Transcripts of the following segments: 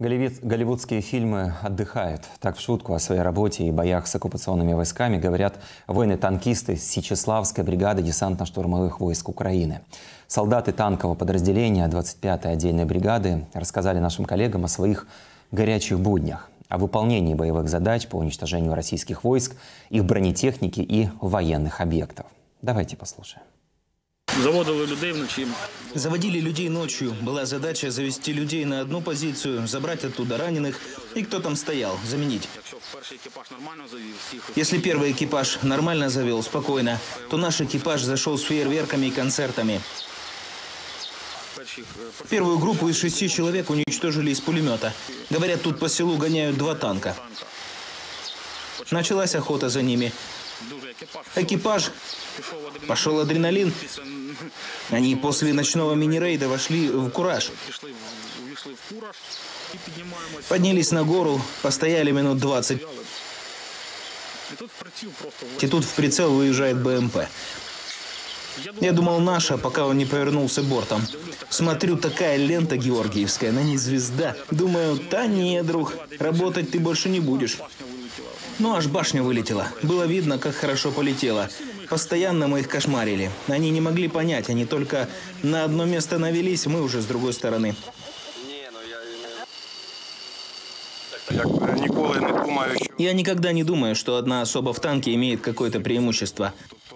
Голливуд- Голливудские фильмы отдыхают. Так в шутку о своей работе и боях с оккупационными войсками говорят воины-танкисты Сичеславской бригады десантно-штурмовых войск Украины. Солдаты танкового подразделения 25-й отдельной бригады рассказали нашим коллегам о своих горячих буднях, о выполнении боевых задач по уничтожению российских войск, их бронетехники и военных объектов. Давайте послушаем. Заводили людей вночі. Заводили людей ночью. Была задача завести людей на одну позицию, забрать оттуда раненых и кто там стоял, заменить. Якщо перший екіпаж нормально завів, всіх Если первый экипаж нормально завел, спокойно, то наш экипаж зашел с фейерверками и концертами. перших е, Первую группу из шести человек уничтожили из пулемета. Говорят, тут по селу гоняют два танка. танка. Началась охота за ними. Дуже екіпаж. Экипаж, Пішов адреналін. пошел адреналин. Після Они после ночного мини-рейда вошли в кураж. пішли, в- увійшли в кураж і піднімаємося. Поднялись на гору, постояли минут 20. Стояли. І тут приціл просто И тут в прицел выезжает БМП. Я думал, наша, пока он не повернулся бортом. Смотрю, такая лента георгиевская, на ней звезда. Думаю, да не, друг, работать ты больше не будешь. башня вилетіла. Ну, аж башня вылетела. Было видно, как хорошо полетела. Постоянно мы их кошмарили. Они не могли понять, они только на одно место навелись, мы уже с другой стороны. Як е, ніколи не думаю, що Я никогда не думаю, что одна особа в танке имеет какое-то преимущество. тобто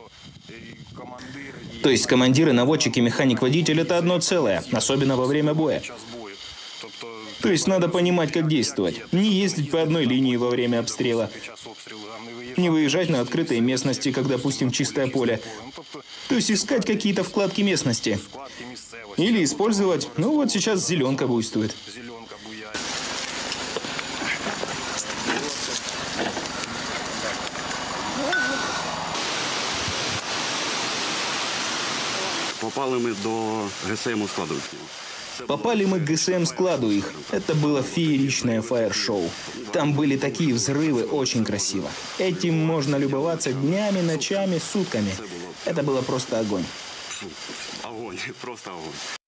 і командир, і То есть командир и наводчик и механик-водитель – это одно целое, особенно во время боя. час бою. Тобто То есть надо понимать, как действовать. Не ездить по одной линии во время обстрела. під час обстрілу там не виїжджати. Не выезжать на открытые местности, когда, допустим, чистое поле. Ну, тобто То есть искать какие-то вкладки местности. складки місцевості, Или использовать, ну вот сейчас зеленка буйствует. зеленка буяє. Попали ми до ГСМ складу їхнього. Попали мы к ГСМ-складу их. Это было фееричное фаер-шоу. Там были такие взрывы, очень красиво. Этим можно любоваться днями, ночами, сутками. Это было просто огонь. Огонь, просто огонь.